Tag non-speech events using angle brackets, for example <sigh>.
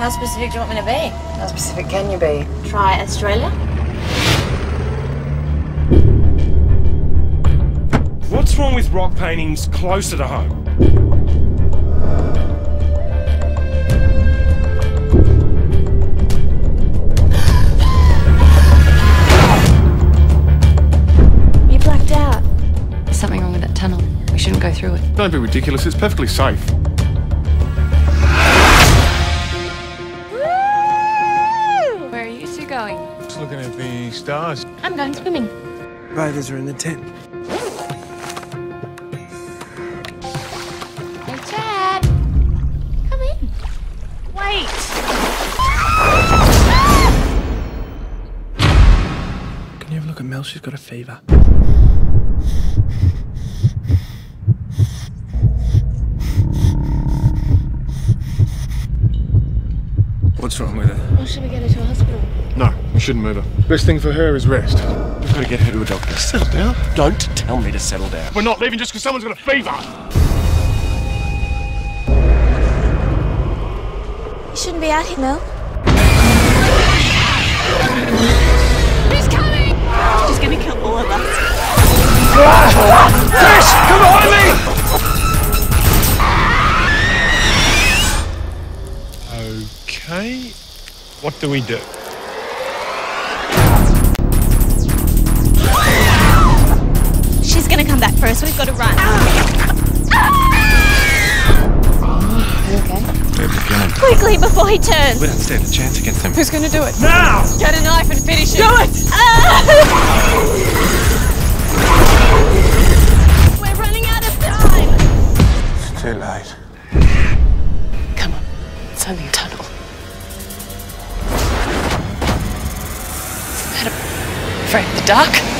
How specific do you want me to be? How specific can you be? Try Australia? What's wrong with rock paintings closer to home? You blacked out. There's something wrong with that tunnel. We shouldn't go through it. Don't be ridiculous, it's perfectly safe. Looking at the stars. I'm going swimming. Rovers are in the tent. Hey, Chad. Come in. Wait! Can you have a look at Mel? She's got a fever. What's wrong with her? Or should we get her to a hospital? No, we shouldn't move her. Best thing for her is rest. We've got to get her to a doctor. Settle down. Don't tell me to settle down. We're not leaving just because someone's got a fever. You shouldn't be out here, Mel. Who's coming? She's gonna kill all of us. Come on me! What do we do? She's gonna come back for us. We've got to run. You okay? They're beginning. Quickly before he turns. We don't stand a chance against him. Who's gonna do it? Now! Get a knife and finish it. Do it! <laughs> We're running out of time. Too late. Come on. It's only a tunnel. The dark?